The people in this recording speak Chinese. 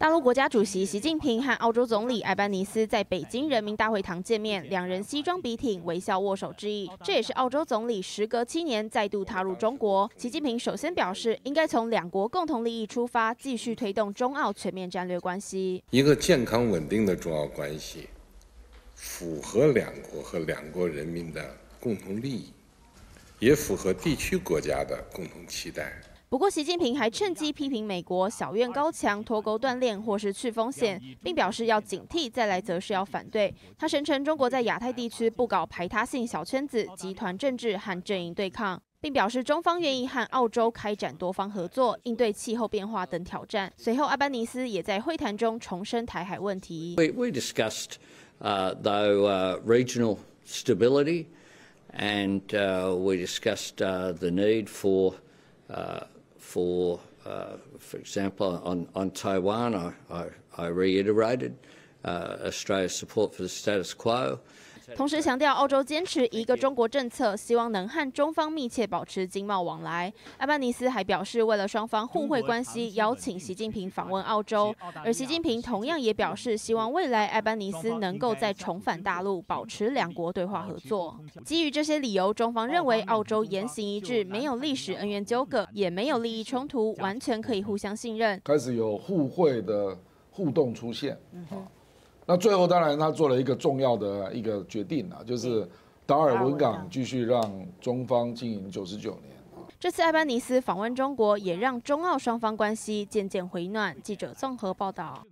大陆国家主席习近平和澳洲总理艾班尼斯在北京人民大会堂见面，两人西装笔挺，微笑握手致意。这也是澳洲总理时隔七年再度踏入中国。习近平首先表示，应该从两国共同利益出发，继续推动中澳全面战略关系。一个健康稳定的中澳关系，符合两国和两国人民的共同利益，也符合地区国家的共同期待。不过，习近平还趁机批评美国小院高墙、脱钩断链或是去风险，并表示要警惕，再来则是要反对。他声称中国在亚太地区不搞排他性小圈子、集团政治和阵营对抗，并表示中方愿意和澳洲开展多方合作，应对气候变化等挑战。随后，阿班尼斯也在会谈中重申台海问题。We we discussed, uh, though, regional stability, and we discussed the need for, uh. For, uh, for example, on, on Taiwan, I, I, I reiterated uh, Australia's support for the status quo. 同时强调，澳洲坚持一个中国政策，希望能和中方密切保持经贸往来。阿班尼斯还表示，为了双方互惠关系，邀请习近平访问澳洲。而习近平同样也表示，希望未来阿班尼斯能够再重返大陆，保持两国对话合作。基于这些理由，中方认为澳洲言行一致，没有历史恩怨纠葛，也没有利益冲突，完全可以互相信任。开始有互惠的互动出现。那最后当然他做了一个重要的一个决定啊，就是达尔文港继续让中方经营九十九年。这次艾班尼斯访问中国，也让中澳双方关系渐渐回暖。记者综合报道。